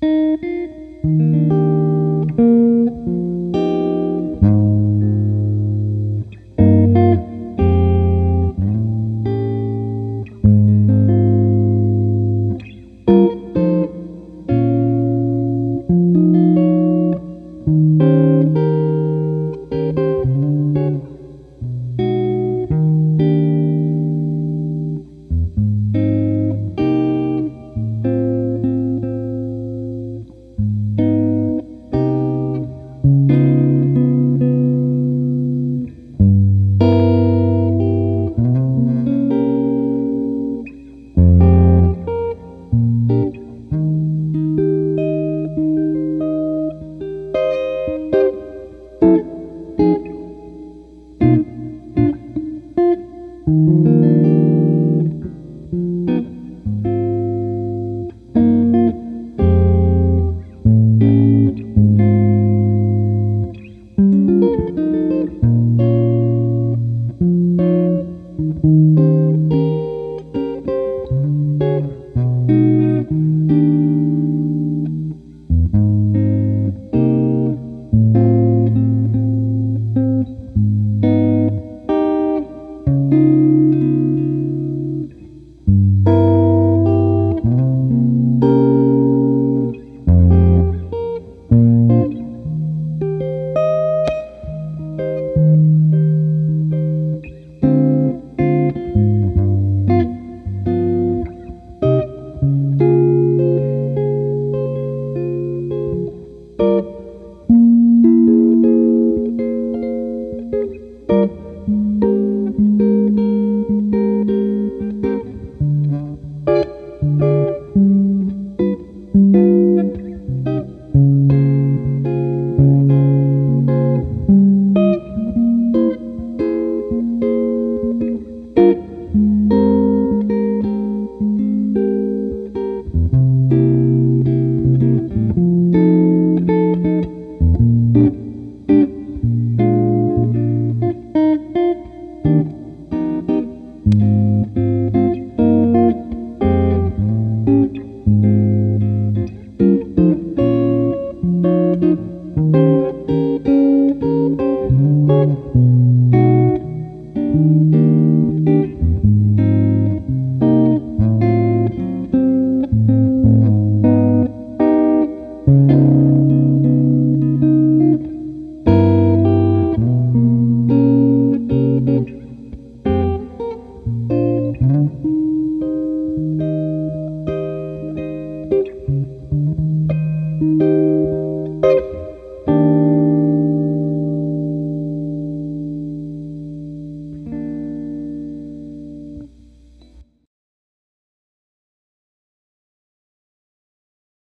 Música